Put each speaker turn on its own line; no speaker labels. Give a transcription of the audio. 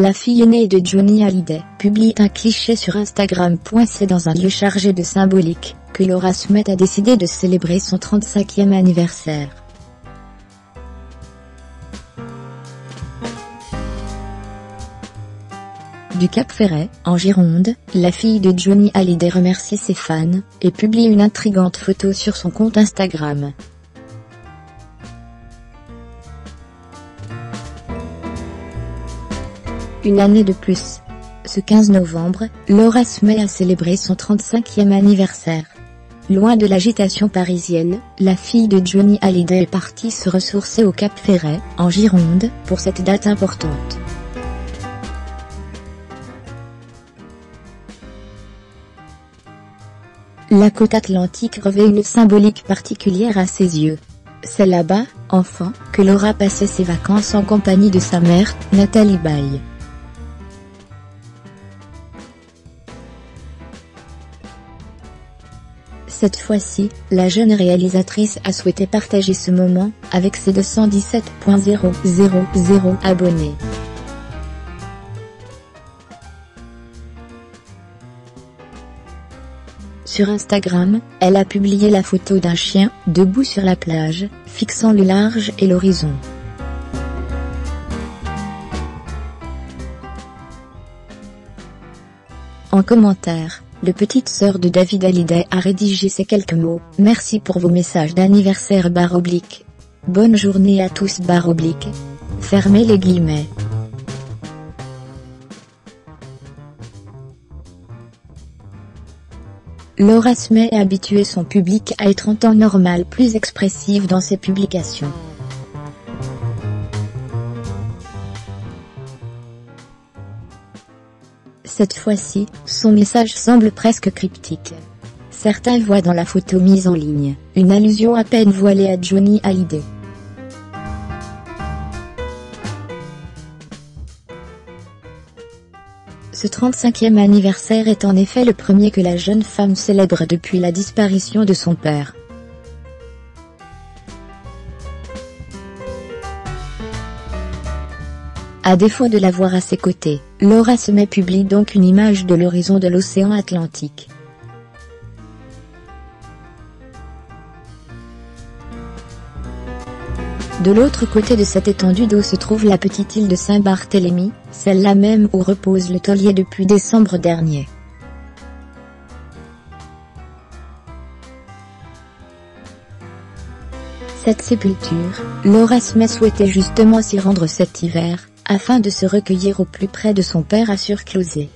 la fille aînée de Johnny Hallyday, publie un cliché sur Instagram. Dans un lieu chargé de symbolique, que Laura Smet a décidé de célébrer son 35e anniversaire. Du Cap Ferret, en Gironde, la fille de Johnny Hallyday remercie ses fans, et publie une intrigante photo sur son compte Instagram. Une année de plus. Ce 15 novembre, Laura Smet a célébré son 35e anniversaire. Loin de l'agitation parisienne, la fille de Johnny Hallyday est partie se ressourcer au Cap Ferret, en Gironde, pour cette date importante. La côte atlantique revêt une symbolique particulière à ses yeux. C'est là-bas, enfant, que Laura passait ses vacances en compagnie de sa mère, Nathalie Baye. Cette fois-ci, la jeune réalisatrice a souhaité partager ce moment, avec ses 217.000 abonnés. Sur Instagram, elle a publié la photo d'un chien, debout sur la plage, fixant le large et l'horizon. En commentaire, le petite sœur de David Hallyday a rédigé ces quelques mots. Merci pour vos messages d'anniversaire barre. Bonne journée à tous barre. Fermez les guillemets. Laura Smay a habitué son public à être en temps normal plus expressive dans ses publications. Cette fois-ci, son message semble presque cryptique. Certains voient dans la photo mise en ligne, une allusion à peine voilée à Johnny Hallyday. Ce 35e anniversaire est en effet le premier que la jeune femme célèbre depuis la disparition de son père. À défaut de l'avoir à ses côtés, Laura Semet publie donc une image de l'horizon de l'océan Atlantique. De l'autre côté de cette étendue d'eau se trouve la petite île de Saint-Barthélemy, celle-là même où repose le taulier depuis décembre dernier. Cette sépulture, Laura Smith souhaitait justement s'y rendre cet hiver, afin de se recueillir au plus près de son père à Surclosé.